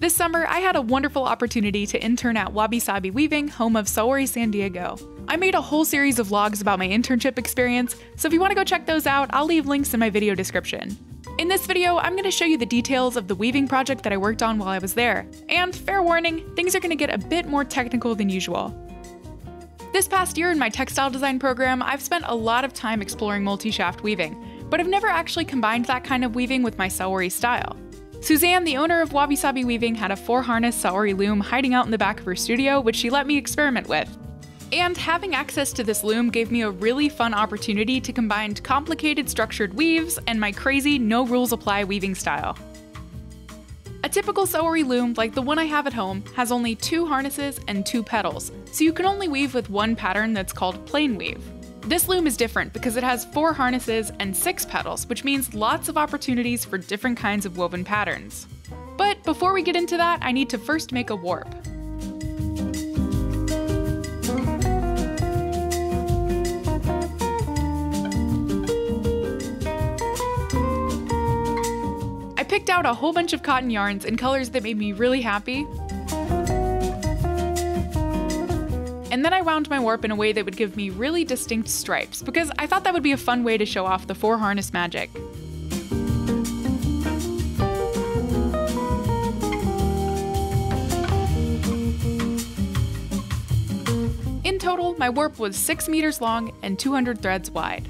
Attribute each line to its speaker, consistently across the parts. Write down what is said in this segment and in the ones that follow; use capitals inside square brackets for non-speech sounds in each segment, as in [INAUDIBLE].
Speaker 1: This summer, I had a wonderful opportunity to intern at Wabi Sabi Weaving, home of Saori San Diego. I made a whole series of vlogs about my internship experience, so if you want to go check those out, I'll leave links in my video description. In this video, I'm going to show you the details of the weaving project that I worked on while I was there. And fair warning, things are going to get a bit more technical than usual. This past year in my textile design program, I've spent a lot of time exploring multi-shaft weaving, but I've never actually combined that kind of weaving with my Saori style. Suzanne, the owner of Wabi Sabi Weaving, had a four harness Saori loom hiding out in the back of her studio, which she let me experiment with. And having access to this loom gave me a really fun opportunity to combine complicated structured weaves and my crazy no rules apply weaving style. A typical Saori loom, like the one I have at home, has only two harnesses and two pedals, so you can only weave with one pattern that's called plain weave. This loom is different because it has four harnesses and six pedals, which means lots of opportunities for different kinds of woven patterns. But before we get into that, I need to first make a warp. I picked out a whole bunch of cotton yarns in colors that made me really happy, and then I wound my warp in a way that would give me really distinct stripes, because I thought that would be a fun way to show off the four harness magic. In total, my warp was 6 meters long and 200 threads wide.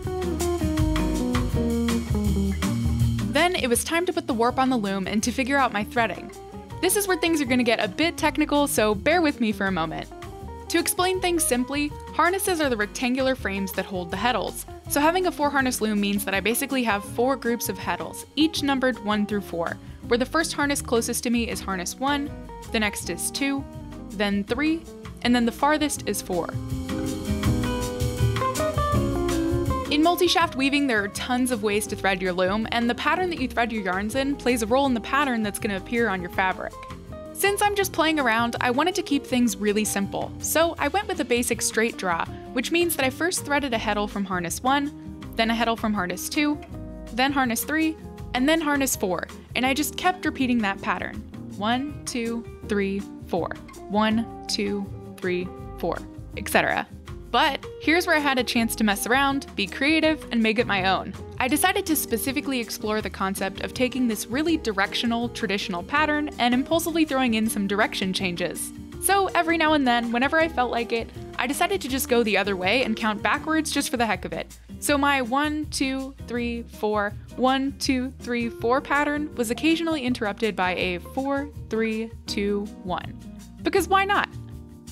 Speaker 1: Then it was time to put the warp on the loom and to figure out my threading. This is where things are going to get a bit technical, so bear with me for a moment. To explain things simply, harnesses are the rectangular frames that hold the heddles. So having a four harness loom means that I basically have four groups of heddles, each numbered 1 through 4, where the first harness closest to me is harness 1, the next is 2, then 3, and then the farthest is 4. In multi-shaft weaving, there are tons of ways to thread your loom, and the pattern that you thread your yarns in plays a role in the pattern that's going to appear on your fabric. Since I'm just playing around, I wanted to keep things really simple, so I went with a basic straight draw, which means that I first threaded a heddle from harness 1, then a heddle from harness 2, then harness 3, and then harness 4, and I just kept repeating that pattern. 1, 2, 3, 4. 1, 2, 3, 4, etc. But here's where I had a chance to mess around, be creative, and make it my own. I decided to specifically explore the concept of taking this really directional, traditional pattern and impulsively throwing in some direction changes. So every now and then, whenever I felt like it, I decided to just go the other way and count backwards just for the heck of it. So my 1, 2, 3, 4, 1, 2, 3, 4 pattern was occasionally interrupted by a 4, 3, 2, 1. Because why not?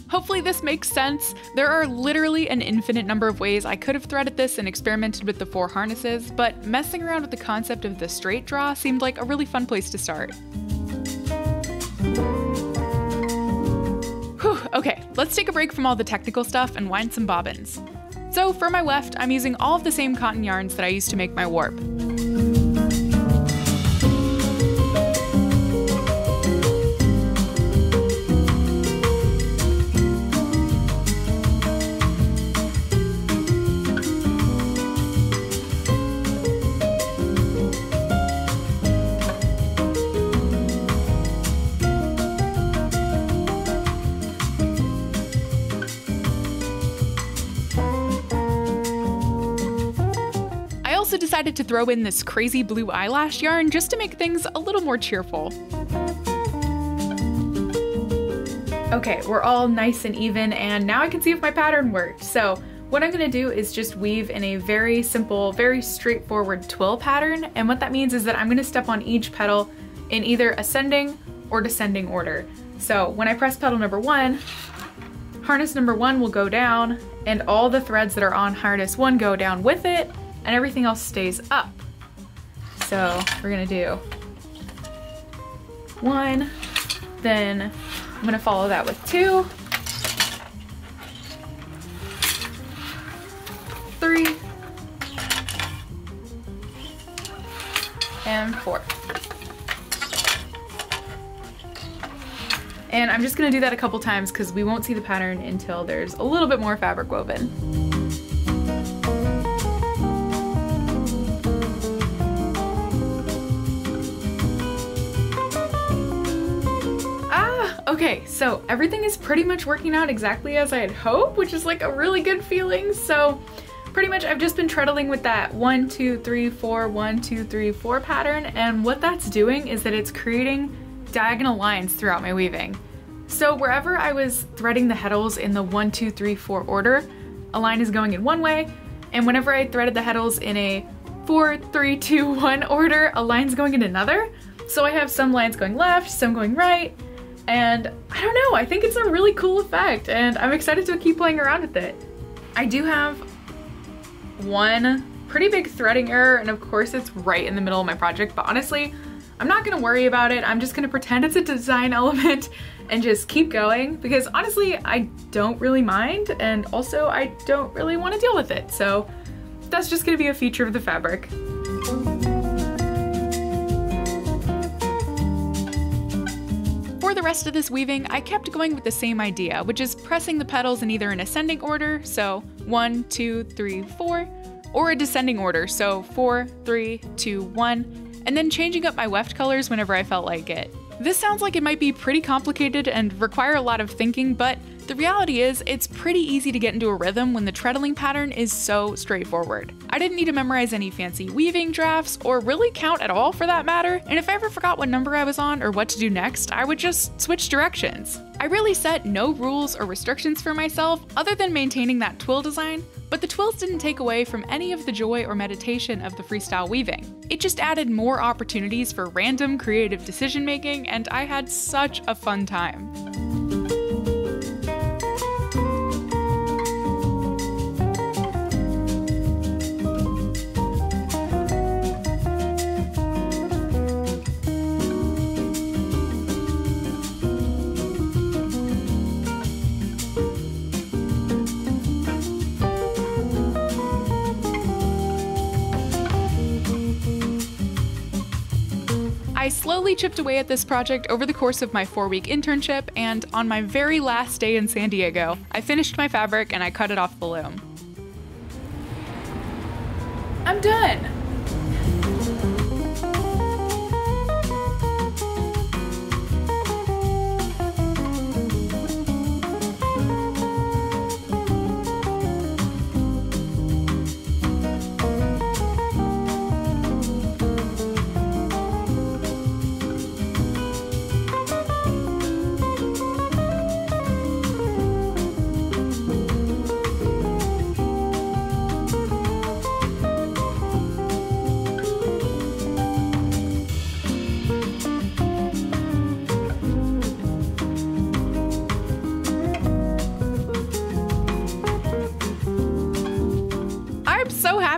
Speaker 1: Hopefully this makes sense. There are literally an infinite number of ways I could have threaded this and experimented with the four harnesses, but messing around with the concept of the straight draw seemed like a really fun place to start. Whew, okay, let's take a break from all the technical stuff and wind some bobbins. So for my weft, I'm using all of the same cotton yarns that I used to make my warp. Also decided to throw in this crazy blue eyelash yarn just to make things a little more cheerful. Okay, we're all nice and even and now I can see if my pattern worked. So what I'm gonna do is just weave in a very simple, very straightforward twill pattern. And what that means is that I'm gonna step on each pedal in either ascending or descending order. So when I press pedal number one, harness number one will go down and all the threads that are on harness one go down with it and everything else stays up. So we're gonna do one, then I'm gonna follow that with two, three, and four. And I'm just gonna do that a couple times because we won't see the pattern until there's a little bit more fabric woven. Okay, so everything is pretty much working out exactly as I had hoped, which is like a really good feeling. So pretty much I've just been treadling with that one, two, three, four, one, two, three, four pattern. And what that's doing is that it's creating diagonal lines throughout my weaving. So wherever I was threading the heddles in the one, two, three, four order, a line is going in one way. And whenever I threaded the heddles in a four, three, two, [LAUGHS] one order, a line's going in another. So I have some lines going left, some going right, and I don't know, I think it's a really cool effect and I'm excited to keep playing around with it. I do have one pretty big threading error and of course it's right in the middle of my project, but honestly, I'm not gonna worry about it. I'm just gonna pretend it's a design [LAUGHS] element and just keep going because honestly, I don't really mind and also I don't really wanna deal with it. So that's just gonna be a feature of the fabric. The rest of this weaving, I kept going with the same idea, which is pressing the pedals in either an ascending order, so one, two, three, four, or a descending order, so four, three, two, one, and then changing up my weft colors whenever I felt like it. This sounds like it might be pretty complicated and require a lot of thinking, but the reality is, it's pretty easy to get into a rhythm when the treadling pattern is so straightforward. I didn't need to memorize any fancy weaving drafts, or really count at all for that matter, and if I ever forgot what number I was on or what to do next, I would just switch directions. I really set no rules or restrictions for myself other than maintaining that twill design, but the twills didn't take away from any of the joy or meditation of the freestyle weaving. It just added more opportunities for random creative decision making, and I had such a fun time. I slowly chipped away at this project over the course of my four week internship, and on my very last day in San Diego, I finished my fabric and I cut it off the loom. I'm done!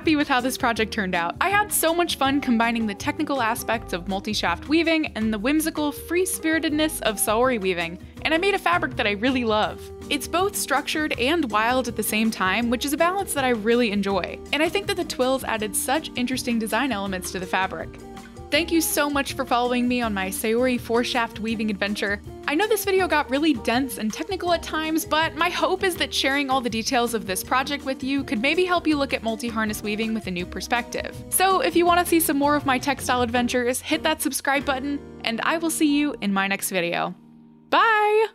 Speaker 1: Happy with how this project turned out. I had so much fun combining the technical aspects of multi-shaft weaving and the whimsical, free-spiritedness of Saori weaving, and I made a fabric that I really love. It's both structured and wild at the same time, which is a balance that I really enjoy, and I think that the twills added such interesting design elements to the fabric. Thank you so much for following me on my Saori 4-shaft weaving adventure. I know this video got really dense and technical at times, but my hope is that sharing all the details of this project with you could maybe help you look at multi-harness weaving with a new perspective. So if you want to see some more of my textile adventures, hit that subscribe button, and I will see you in my next video. Bye!